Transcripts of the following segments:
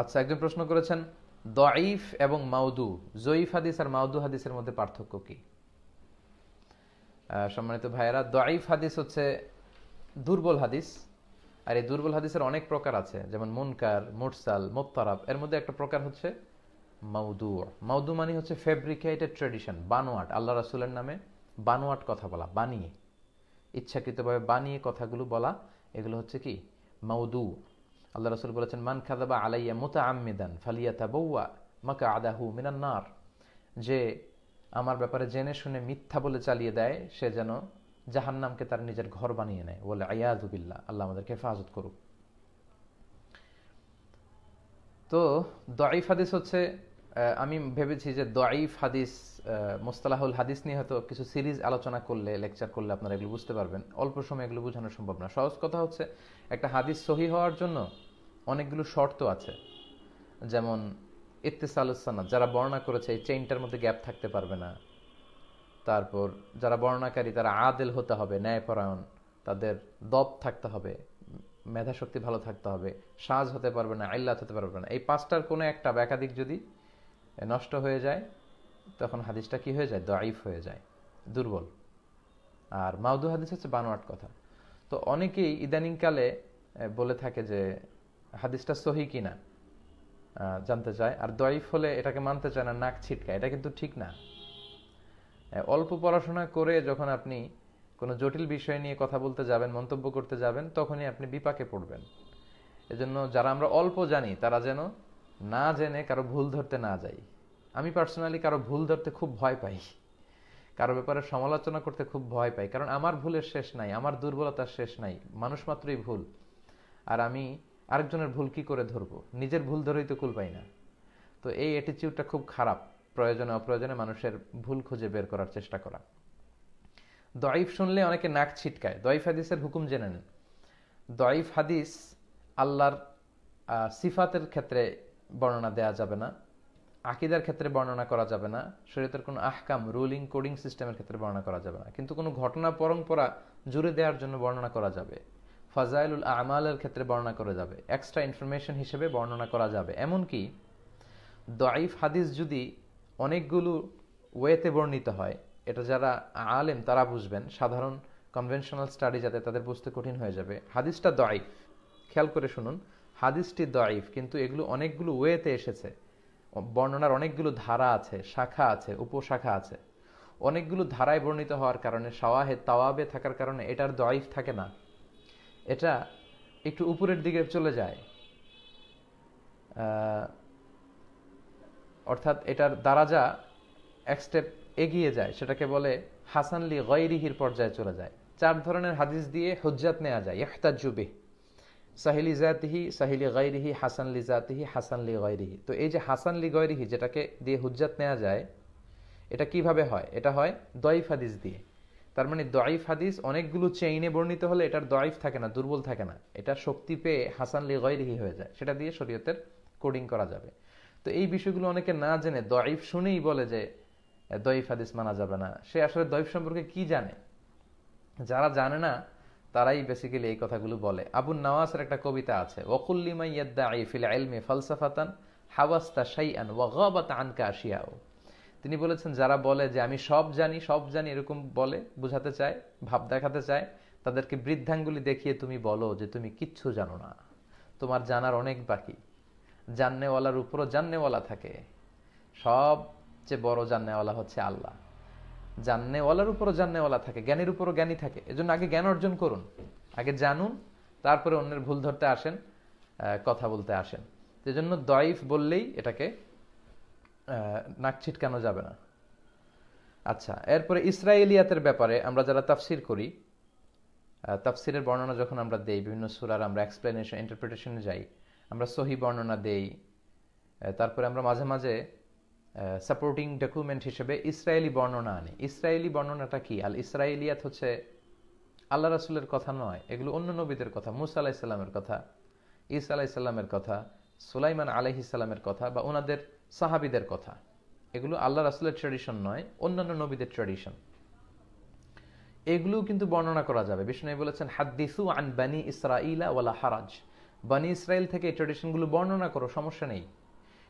আচ্ছা একজন প্রশ্ন করেছেন, দঈফ এবং মাউদু জয়ীফ হাদিস আর মাউদু হাদিসের মধ্যে পার্থক্য কি? সম্মানিত ভাইয়েরা, দঈফ হাদিস হচ্ছে দুর্বল হাদিস, আর এই দুর্বল হাদিসের অনেক প্রকার আছে, যেমন মুনকার, মুরসাল মোত্তারাব এর মধ্যে একটা প্রকার হচ্ছে মাউদু মাউদু মানে হচ্ছে ফেব্রিকেটেড ট্রেডিশন বানোয়াট, আল্লাহ রাসুলের নামে বানোয়াট কথা বলা, বানিয়ে। ইচ্ছাকৃতভাবে বানিয়ে কথাগুলো বলা, এগুলো হচ্ছে কি? মাউদু আল্লাহ রাসুল বলেছেন, মান খাদাবা আলাইয়া মোতা আমিদান ফালিয়াতা বৌয়া মাকা আদাহু মিনান্নার যে আমার ব্যাপারে জেনে শুনে মিথ্যা বলে চালিয়ে দেয়, সে যেন জাহান্নামকে তার নিজের ঘর বানিয়ে নেয়। বলে আয়াদুবিল্লাহ আল্লাহ আমাদেরকে হেফাজত করুক। তো দয়ীফ হাদিস হচ্ছে আমি ভেবেছি যে দয়ীফ হাদিস মোস্তালাহুল হাদিস নিয়ে হয়তো কিছু সিরিজ আলোচনা করলে, লেকচার করলে আপনারা এগুলো বুঝতে পারবেন। অল্প সময় এগুলো বোঝানো সম্ভব না। সহজ কথা হচ্ছে, একটা হাদিস সহি হওয়ার জন্য অনেকগুলো শর্ত আছে। যেমন ইত্তেসালুসানাদ যারা বর্ণনা করেছে এই চেইনটার মধ্যে গ্যাপ থাকতে পারবে না। তারপর, যারা বর্ণনাকারী, তারা আদেল হতে হবে, ন্যায়পরায়ণ। তাদের দপ থাকতে হবে মেধা শক্তি ভালো থাকতে হবে, সাজ হতে পারবে না আল্লাহ হতে পারবে না। এই পাঁচটার কোনো একটা বা একাধিক যদি নষ্ট হয়ে যায়, তখন হাদিসটা কি হয়ে যায়? দাইফ হয়ে যায়, দুর্বল। আর মাউদু হাদিস হচ্ছে বানোয়াট কথা। তো অনেকেই ইদানিংকালে বলে থাকে যে হাদিসটা সহি কিনা? জানতে চায় আর দয়ীফ হলে এটাকে মানতে চায় না, নাক ছিটকায় এটা কিন্তু ঠিক না। অল্প পড়াশোনা করে যখন আপনি কোনো জটিল বিষয় নিয়ে কথা বলতে যাবেন, মন্তব্য করতে যাবেন, তখনই আপনি বিপাকে পড়বেন। এজন্য যারা আমরা অল্প জানি, তারা যেন না জেনে কারও ভুল ধরতে না যাই। আমি পার্সোনালি কারও ভুল ধরতে খুব ভয় পাই। কারও ব্যাপারে সমালোচনা করতে খুব ভয় পাই। কারণ আমার ভুলের শেষ নাই, আমার দুর্বলতার শেষ নাই। মানুষ মাত্রই ভুল। আর আমি আরেকজনের ভুল কি করে ধরবো? নিজের ভুল ধরেই তো কুল পাই না। তো এই অ্যাটিচিউডটা খুব খারাপ। প্রয়োজনে অপ্রয়োজনে মানুষের ভুল খুঁজে বের করার চেষ্টা করা। দয়ীফ শুনলে অনেকে নাক ছিটকায়। দয়ীফ হাদিসের হুকুম জেনে নেন। দয়ীফ হাদিস আল্লাহর সিফাতের ক্ষেত্রে বর্ণনা দেয়া যাবে না। আকিদার ক্ষেত্রে বর্ণনা করা যাবে না। শরীয়তের কোনো আহকাম রুলিং কোডিং সিস্টেমের ক্ষেত্রে বর্ণনা করা যাবে না। কিন্তু কোনো ঘটনা পরম্পরা জুড়ে দেওয়ার জন্য বর্ণনা করা যাবে। ফাজাইলুল আমালের ক্ষেত্রে বর্ণনা করা যাবে। এক্সট্রা ইনফরমেশন হিসেবে বর্ণনা করা যাবে। এমনকি দয়ীফ হাদিস যদি অনেকগুলো ওয়েতে বর্ণিত হয়, এটা যারা আলেম তারা বুঝবেন। সাধারণ কনভেনশনাল স্টাডি যাতে তাদের বুঝতে কঠিন হয়ে যাবে। হাদিসটা দয়ীফ খেয়াল করে শুনুন, হাদিসটি দয়ীফ কিন্তু এগুলো অনেকগুলো ওয়েতে এসেছে। বর্ণনার অনেকগুলো ধারা আছে, শাখা আছে, উপশাখা আছে। অনেকগুলো ধারায় বর্ণিত হওয়ার কারণে সাওয়াহে তাওয়াবে থাকার কারণে এটার দয়ীফ থাকে না। এটা একটু উপরের দিকে চলে যায়। অর্থাৎ এটার দারাজা এক স্টেপ এগিয়ে যায়, সেটাকে বলে হাসানলি গৈরিহির পর্যায়ে চলে যায়। চার ধরনের হাদিস দিয়ে হুজ্জাত নেওয়া যায় ইহতাজুবিহ সাহিলি জাতিহি, সাহিলি গৈরিহি হাসান লি জাতিহি, হাসান লি গৈরিহি তো এই যে হাসান লি গৈরিহি যেটাকে দিয়ে হুজ্জাত নেওয়া যায়, এটা কীভাবে হয়? এটা হয় দয়ীফ হাদিস দিয়ে। তার মানে দয়ীফ হাদিস অনেকগুলো চেইনে বর্ণিত হলে এটার দয়ীফ থাকে না, দুর্বল থাকে না। এটা শক্তি পেয়ে হাসান লি গৈরিহি হয়ে যায়। সেটা দিয়ে শরীয়তের কোডিং করা যাবে। তো এই বিষয়গুলো অনেকে না জেনে দয়ীফ শুনেই বলে যে দয়ীফ হাদিস মানা যাবে না। সে আসলে দয়ীফ সম্পর্কে কি জানে? যারা জানে না, তারাই বেসিক্যালি এই কথাগুলো বলে। আবুল নওয়াসের একটা কবিতা আছে ওকুল্লিমা ইয়াদ্দাঈ ফিল ইলমি ফালসাফাতান হাওয়াস্তা শাইআন ওয়া গাবাত আনকা আশিয়াও তিনি বলেছেন, যারা বলে যে আমি সব জানি সব জানি এরকম বলে, বোঝাতে চায়, ভাব দেখাতে চায়, তাদেরকে বৃদ্ধাঙ্গুলি দেখিয়ে তুমি বলো যে তুমি কিচ্ছু জানো না। তোমার জানার অনেক বাকি। জাননেওয়ালার উপরও জাননেওয়ালা থাকে। সবচেয়ে বড় জাননেওয়ালা হচ্ছে আল্লাহ। জাননেওয়ালার উপরও জাননেওয়ালা থাকে, জ্ঞানের উপরও জ্ঞানী থাকে। এজন্য আগে জ্ঞান অর্জন করুন, আগে জানুন, তারপরে অন্যের ভুল ধরতে আসেন কথা বলতে আসেন। এজন্য দয়ীফ বললেই এটাকে নাক ছিটকানো যাবে না। আচ্ছা এরপরে ইসরায়েলিয়াতের ব্যাপারে আমরা যারা তাফসির করি তাফসিরের বর্ণনা যখন আমরা দেই, বিভিন্ন সুরার আমরা এক্সপ্লেনেশন ইন্টারপ্রিটেশনে যাই, আমরা সহি বর্ণনা দেই তারপরে আমরা মাঝে মাঝে সাপোর্টিং ডকুমেন্ট হিসেবে ইসরায়েলি বর্ণনা আনি। ইসরায়েলি বর্ণনাটা কি? আল ইসরায়েলিয়াত হচ্ছে আল্লাহ রাসুলের কথা নয়, এগুলো অন্য নবীদের কথা, মুসা আলাহিসাল্লামের কথা, ঈসা আলাহিসাল্লামের কথা সুলাইমান আলহিসাল্লামের কথা বা ওনাদের সাহাবিদের কথা। এগুলো আল্লাহ রাসুলের ট্রেডিশন নয়, অন্যান্য নবীদের ট্রেডিশন এগুলো কিন্তু বর্ণনা করা যাবে। বিষ্ণু বলেছেন, হাদ্দিসু আন বানি ইসরাইলা ওয়ালা হারাজ। বানি ইসরায়েল থেকে এই ট্রেডিশনগুলো বর্ণনা করো, সমস্যা নেই।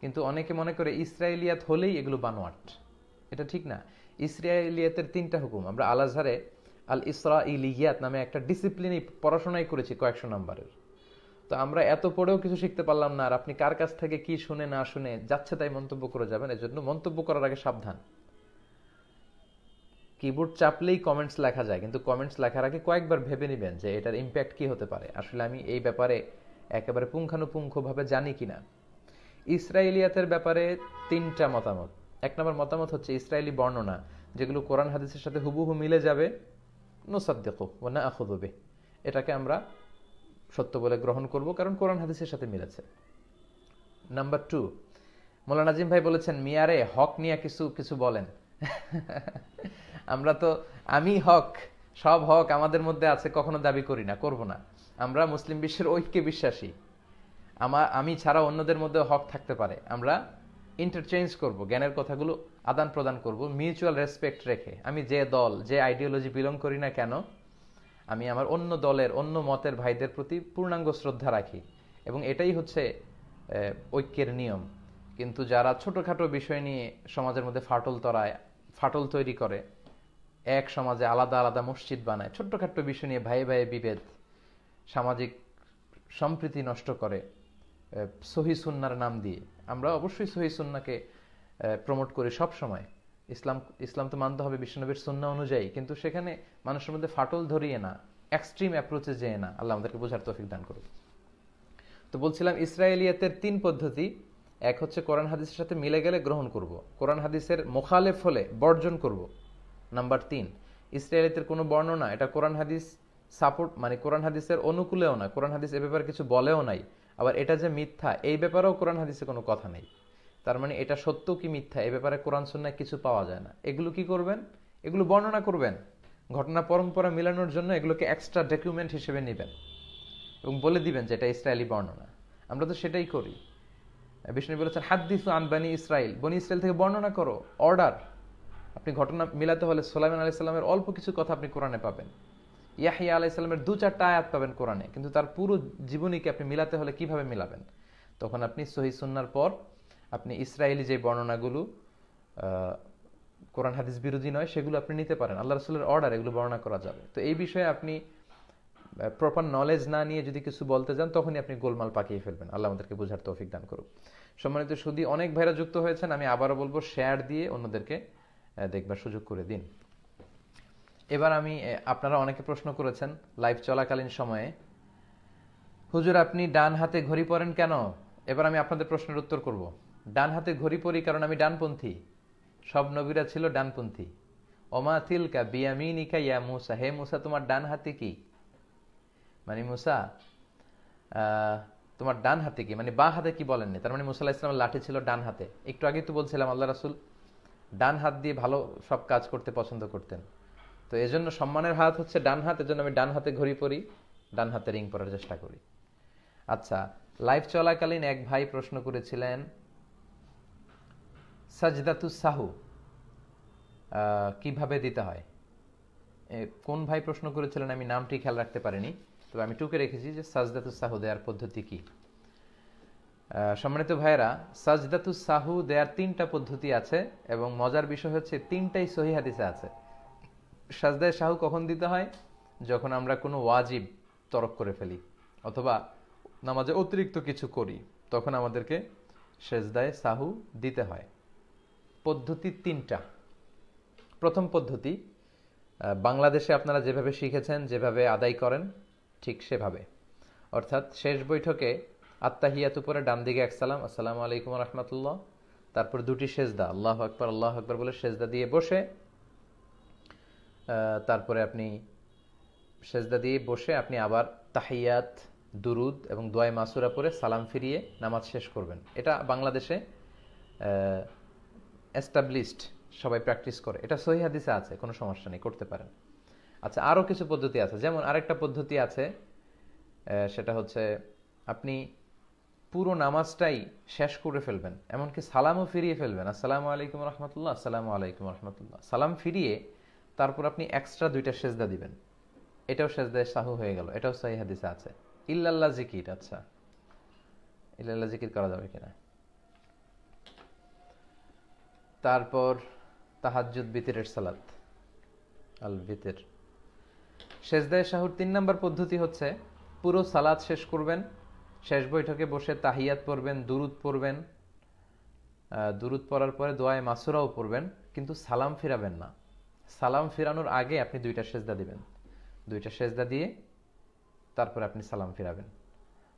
কিন্তু অনেকে মনে করে ইসরায়েলিয়াত হলেই এগুলো বানোয়াট। এটা ঠিক না। ইসরায়েলিয়াতের তিনটা হুকুম। আমরা আল আজহারে আল ইসরা ইলিয়াত নামে একটা ডিসিপ্লিনে পড়াশোনাই করেছি কয়েকশো নাম্বারের। তো আমরা এত পড়েও কিছু শিখতে পারলাম না, আর আপনি কার কাছ থেকে কি শুনে না শুনে যাচ্ছে তাই মন্তব্য করে যাবেন, এজন্য মন্তব্য করার আগে সাবধান। কিবোর্ড চাপলেই কমেন্টস লেখা যায়, কিন্তু কমেন্টস লেখার আগে কয়েকবার ভেবে নেবেন যে এটার ইম্প্যাক্ট কি হতে পারে। আসলে আমি এই ব্যাপারে একেবারে পুঙ্খানুপুঙ্খভাবে জানি কিনা। ইসরায়েলিয়াতের ব্যাপারে তিনটা মতামত। এক নম্বর মতামত হচ্ছে ইসরায়েলি বর্ণনা, যেগুলো কোরআন হাদিসের সাথে হুবহু মিলে যাবে, নোসাদ্দেকো না আখুদবে এটাকে আমরা সত্য বলে গ্রহণ করব, কারণ কোরআন হাদিসের সাথে মিলেছে। নাম্বার টু মোলা নাজিম ভাই বলেছেন, মিয়ারে, হক নিয়ে কিছু কিছু বলেন। আমরা তো, আমি হক, সব হক আমাদের মধ্যে আছে, কখনো দাবি করি না, করব না। আমরা মুসলিম বিশ্বের ঐক্যে বিশ্বাসী। আমার আমি ছাড়া অন্যদের মধ্যে হক থাকতে পারে। আমরা ইন্টারচেঞ্জ করব, জ্ঞানের কথাগুলো আদান প্রদান করব মিউচুয়াল রেসপেক্ট রেখে। আমি যে দল, যে আইডিওলজি বিলং করি না কেন আমি আমার অন্য দলের, অন্য মতের ভাইদের প্রতি পূর্ণাঙ্গ শ্রদ্ধা রাখি এবং এটাই হচ্ছে ঐক্যের নিয়ম। কিন্তু যারা ছোটোখাটো বিষয় নিয়ে সমাজের মধ্যে ফাটল তরায়, ফাটল তৈরি করে, এক সমাজে আলাদা আলাদা মসজিদ বানায়, ছোট্টখাট্ট বিষয় নিয়ে ভাই ভাই বিভেদ, সামাজিক সম্প্রীতি নষ্ট করে সহি সুন্নার নাম দিয়ে, আমরা অবশ্যই সহি সুন্নাকে প্রমোট করি সব সময় ইসলাম ইসলাম তো মানতে হবে বিশ্বনবীর সুন্না অনুযায়ী। কিন্তু সেখানে মানুষের মধ্যে ফাটল ধরিয়ে না এক্সট্রিম অ্যাপ্রোচে যেয়ে না। আল্লাহ আমাদেরকে বোঝার তৌফিক দান করুক। তো বলছিলাম, ইসরায়েলিয়াতের তিন পদ্ধতি। এক হচ্ছে কোরআন হাদিসের সাথে মিলে গেলে গ্রহণ করব। কোরআন হাদিসের মোখালেফ হলে বর্জন করব। নাম্বার তিন ইসরায়েলিতের কোনো বর্ণনা, এটা কোরআন হাদিস সাপোর্ট মানে কোরআন হাদিসের অনুকূলেও না, কোরআন হাদিস এ ব্যাপারে কিছু বলেও নাই। আবার এটা যে মিথ্যা, এই ব্যাপারেও কোরআন হাদিসে কোনো কথা নেই। তার মানে এটা সত্য কি মিথ্যা? এ ব্যাপারে কোরআন সন্ন্যায় কিছু পাওয়া যায় না। এগুলো কি করবেন? এগুলো বর্ণনা করবেন। ঘটনা পরম্পরা মিলানোর জন্য এগুলোকে এক্সট্রা ডকুমেন্ট হিসেবে নেবেন এবং বলে দিবেন যে এটা ইসরায়েলি বর্ণনা। আমরা তো সেটাই করি। বিষ্ণু বলেছেন, হাদ্দিসু আন বানি ইসরায়েল বনি ইসরায়েল থেকে বর্ণনা করো। অর্ডার আপনি ঘটনা মিলাতে হলে সোলাইমান আলি সাল্লামের অল্প কিছু কথা আপনি কোরআনে পাবেন। ইয়াহিয়া আলাই সাল্লামের দু চারটা আয়াত পাবেন কোরআনে। কিন্তু তার পুরো জীবনীকে আপনি মিলাতে হলে কীভাবে মিলাবেন? তখন আপনি সহি সুন্নার পর আপনি ইসরায়েলি যে বর্ণনাগুলো কোরআন হাদিস বিরোধী নয়, সেগুলো আপনি নিতে পারেন। আল্লাহ রসুলের অর্ডার এগুলো বর্ণনা করা যাবে। তো এই বিষয়ে আপনি প্রপার নলেজ না নিয়ে যদি কিছু বলতে যান, তখনই আপনি গোলমাল পাকিয়ে ফেলবেন। আল্লাহ আমাদেরকে বোঝার তৌফিক দান করুক। সম্মানিত সুদী, অনেক ভাইরা যুক্ত হয়েছেন, আমি আবারও বলব শেয়ার দিয়ে অন্যদেরকে দেখবার সুযোগ করে দিন। এবার আমি আপনারা অনেকে প্রশ্ন করেছেন লাইভ চলাকালীন সময়ে, হুজুর, আপনি ডান হাতে ঘড়ি পরেন কেন? এবার আমি আপনাদের প্রশ্নের উত্তর করব। ডান হাতে ঘড়ি পরি, কারণ আমি ডানপন্থী। সব নবীরা ছিল ডানপন্থী। ওমা তিলকা বিয়ামিনিকা ইয়া মুসা, হে মুসা, তোমার ডান হাতে কি? মানে মুসা তোমার ডান হাতে কি? মানে বা হাতে কি বলেননি? তার মানে মুসা ইসলামের লাঠি ছিল ডান হাতে একটু আগে তো বলছিলাম, আল্লাহ রাসুল ডান হাত দিয়ে ভালো সব কাজ করতে পছন্দ করতেন। তো এজন্য সম্মানের হাত হচ্ছে ডান হাত, এজন্য আমি ডান হাতে ঘড়ি পরি, ডান হাতে রিং পরার চেষ্টা করি। আচ্ছা লাইভ চলাকালীন এক ভাই প্রশ্ন করেছিলেন সাজদাতু সাহু কীভাবে দিতে হয়? কোন ভাই প্রশ্ন করেছিলেন আমি নামটি খেয়াল রাখতে পারিনি, তবে আমি টুকে রেখেছি যে সাজদাতু সাহু দেওয়ার পদ্ধতি কি। সম্মানিত ভাইয়েরা, সাজদাতু সাহু দেওয়ার তিনটা পদ্ধতি আছে এবং মজার বিষয় হচ্ছে তিনটাই সহি হাদিসে আছে। সাজদায় সাহু কখন দিতে হয়? যখন আমরা কোনো ওয়াজিব তরক করে ফেলি, অথবা নামাজে অতিরিক্ত কিছু করি, তখন আমাদেরকে সেজদায় সাহু দিতে হয়। পদ্ধতি তিনটা। প্রথম পদ্ধতি বাংলাদেশে আপনারা যেভাবে শিখেছেন, যেভাবে আদায় করেন, ঠিক সেভাবে। অর্থাৎ শেষ বৈঠকে আত্মাহিয়াত উপরে ডান দিকে এক সালাম, আসসালামু আলাইকুম রহমতুল্লাহ। তারপর দুটি সেজদা, আল্লাহ আকবর আল্লাহ আকবর বলে সেজদা দিয়ে বসে তারপরে আপনি সেজদা দিয়ে বসে আপনি আবার তাহিয়াত, দুরুদ এবং দোয়াই মাসুরা পরে সালাম ফিরিয়ে নামাজ শেষ করবেন। এটা বাংলাদেশে এস্টাবলিশড সবাই প্র্যাকটিস করে। এটা সহি হাদিসে আছে, কোনো সমস্যা নেই, করতে পারেন। আচ্ছা আরও কিছু পদ্ধতি আছে। যেমন আরেকটা পদ্ধতি আছে সেটা হচ্ছে আপনি পুরো নামাজটাই শেষ করে ফেলবেন। এমনকি সালামও ফিরিয়ে ফেলবেন। আসসালামু আলাইকুম রহমতুল্লাহ, আসসালামু আলাইকুম রহমতুল্লাহ। সালাম ফিরিয়ে তারপর আপনি এক্সট্রা দুইটা সেজদা দিবেন। এটাও সেজদায় সাহু হয়ে গেল। এটাও সহি হাদিসে আছে। ইল্লাল্লাহ জিকির আচ্ছা। ইল্লাল্লাহ জিকির করা যাবে কিনা? তারপর তাহাজ্জুদ, বিতিরের সালাত, আল বিতির। শেষদায় শাহুর তিন নম্বর পদ্ধতি হচ্ছে, পুরো সালাদ শেষ করবেন, শেষ বৈঠকে বসে তাহিয়াত পড়বেন, দুরুদ পড়বেন দুরুদ পড়ার পরে দোয়ায় মাসুরাও পড়বেন, কিন্তু সালাম ফিরাবেন না। সালাম ফিরানোর আগে আপনি দুইটা সেজদা দিবেন। দুইটা সেজদা দিয়ে তারপরে আপনি সালাম ফিরাবেন।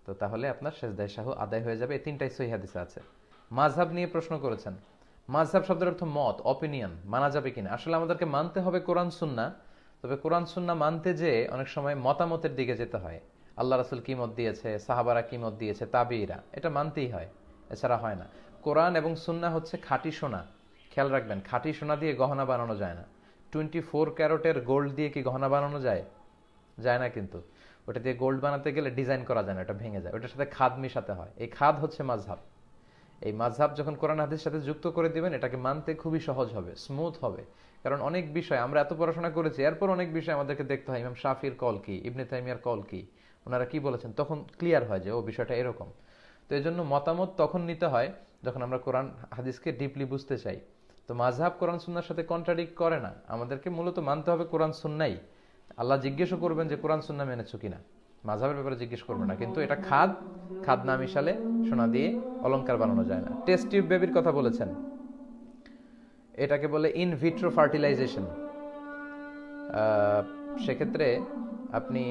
তো তাহলে আপনার সেজদায় শাহু আদায় হয়ে যাবে, এই তিনটাই সহি হাদিসে আছে। মাঝহাব নিয়ে প্রশ্ন করেছেন মাঝহাব শব্দের অর্থ মত অপিনিয়ন মানা যাবে কিনা। আসলে আমাদেরকে মানতে হবে কোরআন, সুন্না। তবে কোরআন, সুন্না মানতে যে অনেক সময় মতামতের দিকে যেতে হয়। আল্লাহ রাসুল কি মত দিয়েছে, সাহাবারা কি মত দিয়েছে তাবিরা এটা মানতেই হয়, এছাড়া হয় না। কোরআন এবং সুন্না হচ্ছে খাঁটি সোনা। খেয়াল রাখবেন, খাঁটি সোনা দিয়ে গহনা বানানো যায় না। টোয়েন্টি ফোর ক্যারোটের গোল্ড দিয়ে কি গহনা বানানো যায়? যায় না কিন্তু। ওটা দিয়ে গোল্ড বানাতে গেলে ডিজাইন করা যায় না, ওটা ভেঙে যায়। ওটার সাথে খাদ মিশাতে হয়। এই খাদ হচ্ছে মাঝহাব এই মাঝহাব যখন কোরআন হাদিসের সাথে যুক্ত করে দিবেন, এটাকে মানতে খুবই সহজ হবে স্মুথ হবে। কারণ অনেক বিষয়, আমরা এত পড়াশোনা করেছি, এরপর অনেক বিষয় আমাদেরকে দেখতে হয়, ইমাম শাফির কল কি, ইবনে তাইমিয়ার কল কি, ওনারা কি বলেছেন, তখন ক্লিয়ার হয় যে, ও বিষয়টা এরকম। তো এই জন্য মতামত তখন নিতে হয়, যখন আমরা কোরআন হাদিসকে ডিপলি বুঝতে চাই। তো মাঝহাব কোরআন সুন্নার সাথে কন্ট্রাডিক্ট করে না। আমাদেরকে মূলত মানতে হবে কোরআন সুন্নাই। আল্লাহ জিজ্ঞেসও করবেন যে, কোরআন সুন্না মেনেছো কিনা? মাঝহাবের ব্যাপারে জিজ্ঞেস করবেন না, কিন্তু এটা খাদ খাদ না মিশালে সোনা দিয়ে অলংকার বানানো যায় না। টেস্ট টিউব বেবির কথা বলেছেন। এটাকে বলে ইন ভিট্রো ফার্টিলাইজেশন সেক্ষেত্রে আপনি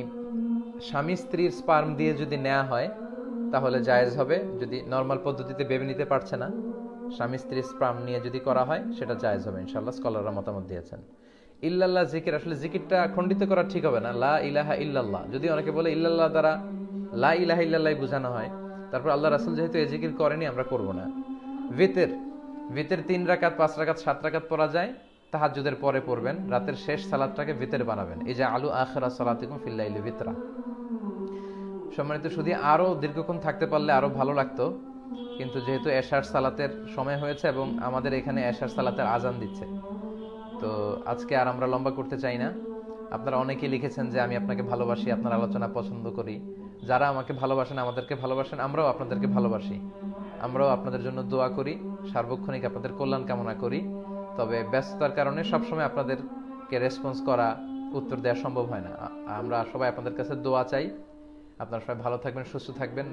স্বামী স্ত্রীর স্পার্ম দিয়ে যদি নেওয়া হয়, তাহলে জায়েজ হবে। যদি নর্মাল পদ্ধতিতে বেবি নিতে পারছে না, স্বামী স্ত্রীর স্পার্ম নিয়ে যদি করা হয়, সেটা জায়েজ হবে। ইনশাল্লাহ স্কলাররা মতামত দিয়েছেন। ইল্লাল্লাহ জিকির, আসলে জিকিরটা খণ্ডিত করা ঠিক হবে না। লা ইলাহা ইল্লাল্লাহ। যদি অনেকে বলে ইল্লাল্লাহ দ্বারা লা ইলাহা ইল্লাল্লাহ বোঝানো হয়, তারপর আল্লাহ রাসুল যেহেতু এই জিকির করেনি, আমরা করব না। ভিতের ভিতের তিন রাকাত, পাঁচ রাকাত, সাত রাকাত পড়া যায়, তাহাজ্জুদের পরে পড়বেন, রাতের শেষ সালাদটাকে ভিতের বানাবেন। এই যে আলু আখরা সালাতিকুম ফিল্লাইলি ভিতরা। সম্মানিত শুধু আরও দীর্ঘক্ষণ থাকতে পারলে আরও ভালো লাগতো, কিন্তু যেহেতু এশার সালাতের সময় হয়েছে এবং আমাদের এখানে এশার সালাতের আজান দিচ্ছে। তো আজকে আর আমরা লম্বা করতে চাই না। আপনারা অনেকেই লিখেছেন যে, আমি আপনাকে ভালোবাসি, আপনার আলোচনা পছন্দ করি। যারা আমাকে ভালোবাসেন, আমাদেরকে ভালোবাসেন, আমরাও আপনাদেরকে ভালোবাসি। আমরাও আপনাদের জন্য দোয়া করি, সার্বক্ষণিক আপনাদের কল্যাণ কামনা করি। তবে ব্যস্ততার কারণে সবসময় আপনাদেরকে রেসপন্স করা উত্তর দেওয়া সম্ভব হয় না। আমরা সবাই আপনাদের কাছে দোয়া চাই। আপনারা সবাই ভালো থাকবেন, সুস্থ থাকবেন।